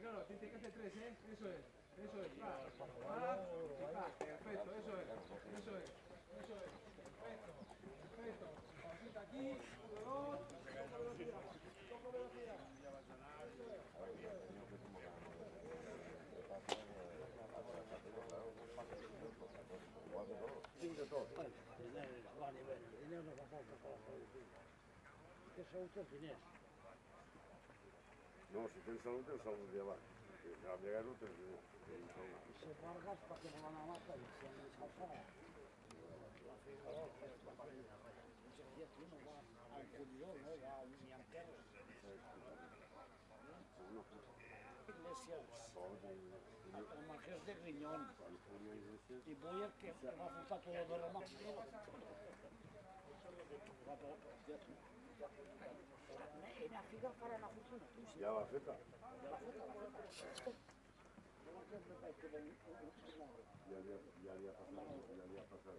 claro, tiene que hacer tres, ¿eh? Eso es, eso es, va, va, va, perfecto, eso es, eso es, eso es, perfecto, perfecto. Pasita aquí, uno, dos, toco velocidad. Vale, bueno, el dinero sou tots diners. No, si tens salut, tens salut de abans. A vegades no se no van a matar al el marqués de Griñón, y Boyer que va a todo de la Ya Afrika. Yer yapasar, yer yapasar.